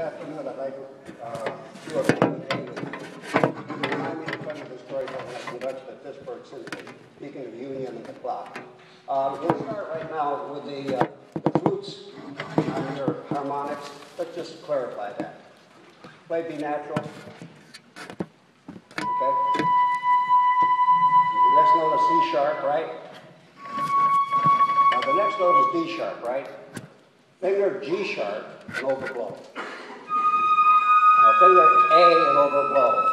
afternoon, I'd like uh, to a things. Remind me to tell you the story about when I conducted the Pittsburgh Symphony, speaking of union and the clock. Uh, We'll start right now with the uh, the flutes on your harmonics. Let's just clarify that. Play B natural. Okay? Next note is C sharp, right? Now, the next note is D sharp, right? Finger G sharp and overblow. Finger A and overblow.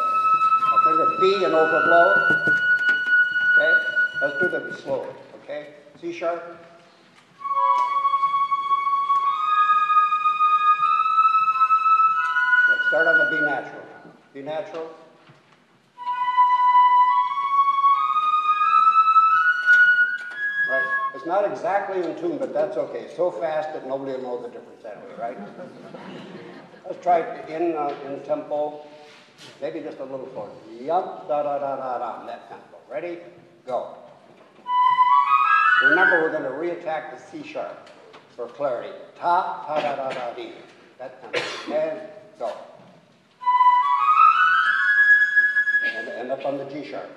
Finger B and overblow. Okay? Let's do them slowly, okay? C sharp. Let's start on the B natural. B natural. Right? It's not exactly in tune, but that's okay. So fast that nobody will know the difference that way, right? Let's try it in, uh, in tempo, maybe just a little slower. Yup, da da da da da, that tempo. Ready? Go. Remember, we're going to reattack the C sharp for clarity. Ta, ta da da da dee. That tempo. And go. And end up on the G sharp.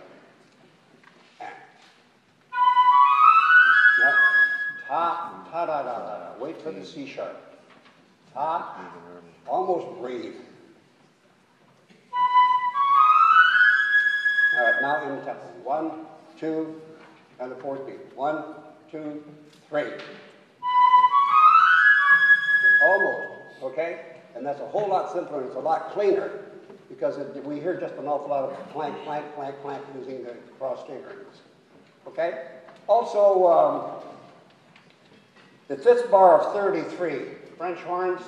Ta, ta da da da da. Wait for the C sharp. Ta, almost breathe. All right, now in tempo. One, two, and the fourth beat. One, two, three. Almost, okay? And that's a whole lot simpler and it's a lot cleaner because it, we hear just an awful lot of clank, clank, clank, clank using the cross fingerings. Okay? Also, um, the fifth bar of 33, French horns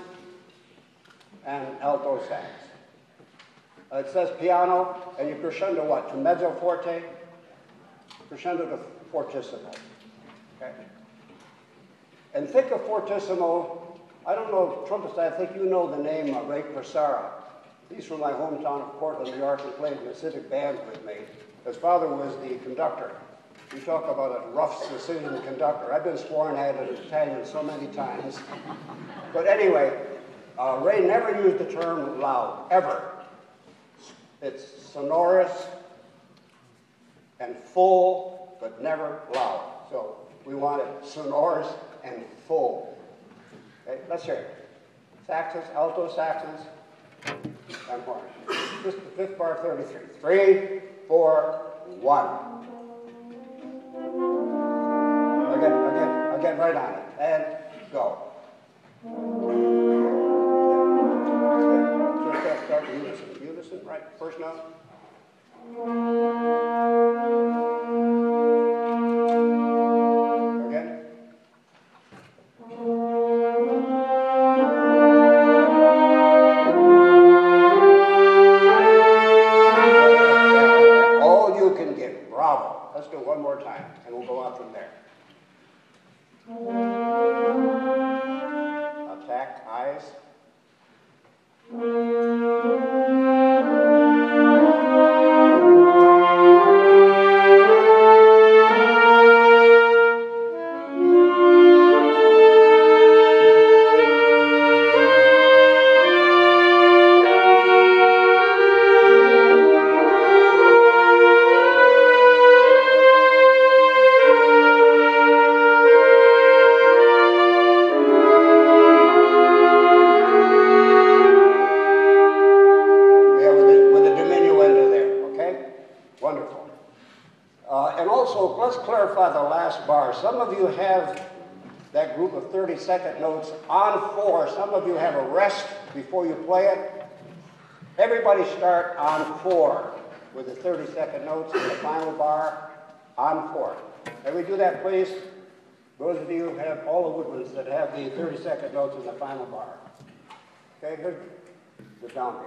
and alto sax. Uh, it says piano, and you crescendo what? To mezzo forte? Crescendo to fortissimo. Okay? And think of fortissimo, I don't know, trumpets, I think you know the name uh, Ray Persara. He's from my hometown of Cortland, New York, and played in the civic bands with me. His father was the conductor. You talk about a rough Sicilian conductor. I've been sworn at in Italian so many times. But anyway, uh, Ray never used the term loud, ever. It's sonorous and full, but never loud. So we want it sonorous and full. Okay, let's hear it. Saxes, alto saxons, and. This is the fifth bar, 33. Three, four, one. Again, again, again, right on it. And go. Right? First note. Again. All you can. Bravo. Let's do one more time, and we'll go on from there. Attack, eyes. That group of 30 second notes on four. Some of you have a rest before you play it. Everybody start on four with the 30 second notes in the final bar on four. Can we do that, please? Those of you who have all the woodwinds that have the 30 second notes in the final bar. Okay, here's the downbeat.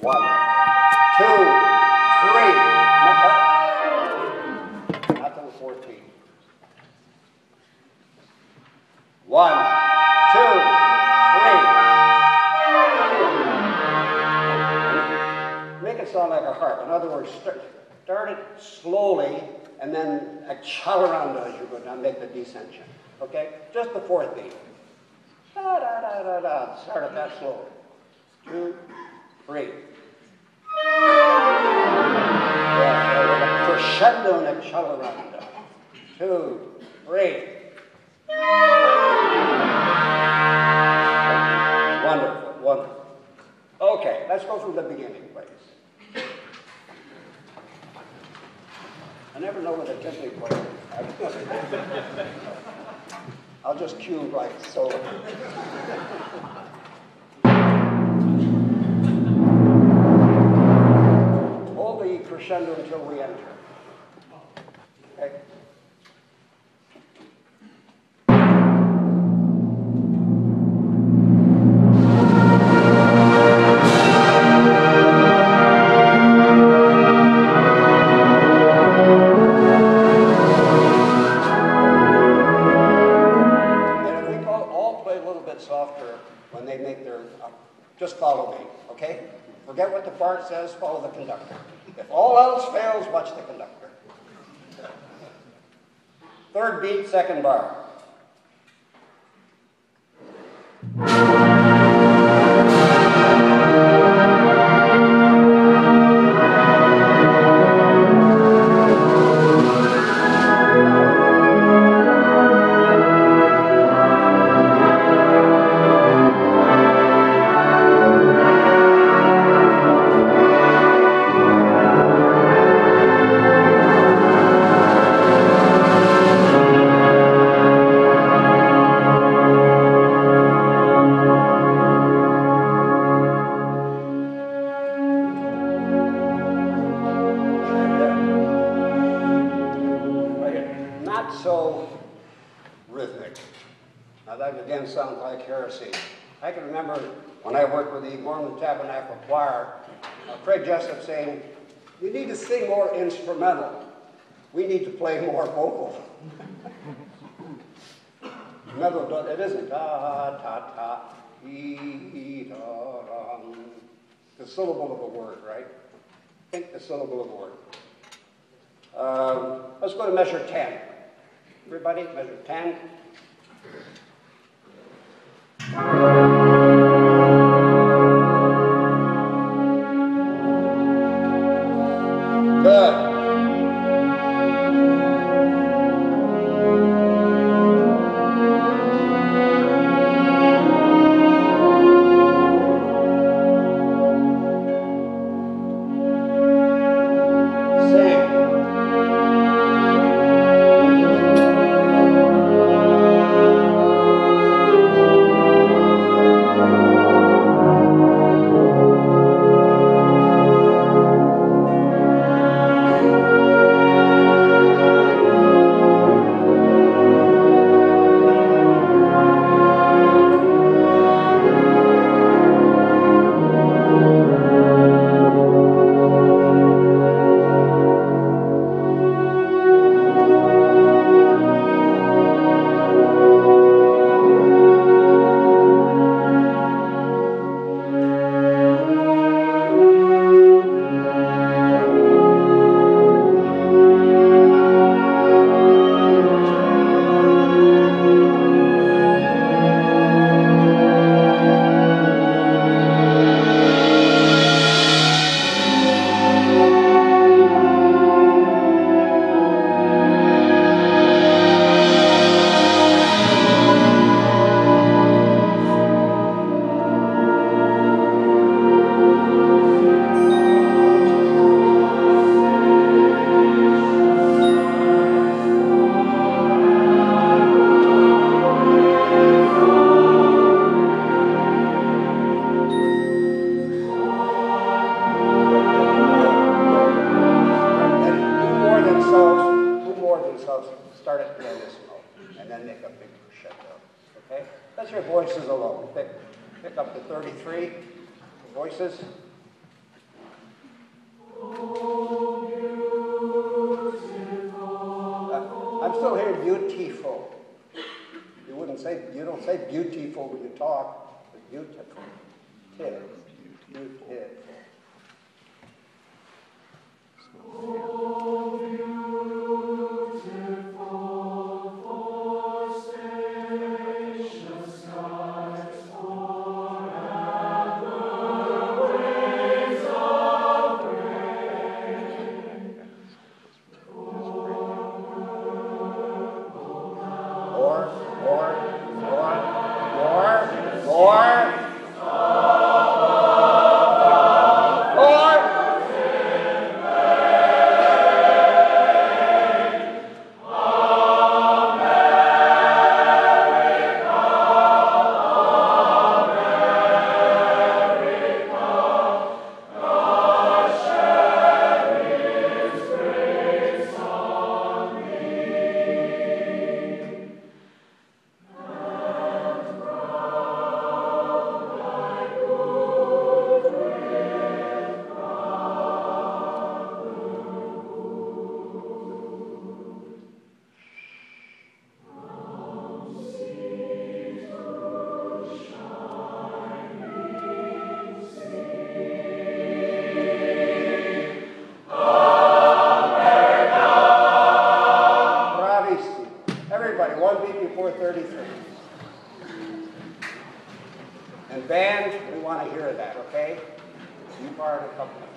One, two, harp. In other words, start, start it slowly and then accelerando as you go down, make the descension. Okay? Just the fourth beat. da da. Start it that slow. Two, three. Crescendo and accelerando. Two, three. Wonderful, wonderful. Okay, let's go from the beginning, please. I never know where the player is. I'll just cue right so. Hold the crescendo until we enter. Okay? Says, follow the conductor. If all else fails, watch the conductor. Third beat, second bar. Saying, "You need to sing more instrumental. We need to play more vocal." Remember, it isn't ta ta ta ee da dum. The syllable of a word, right? Think the syllable of a word. Um, let's go to measure 10. Everybody, measure 10. Beautiful. You wouldn't say, you don't say beautiful when you talk, but beautiful. Tif, beautiful. Band, we want to hear that, okay? You part a couple.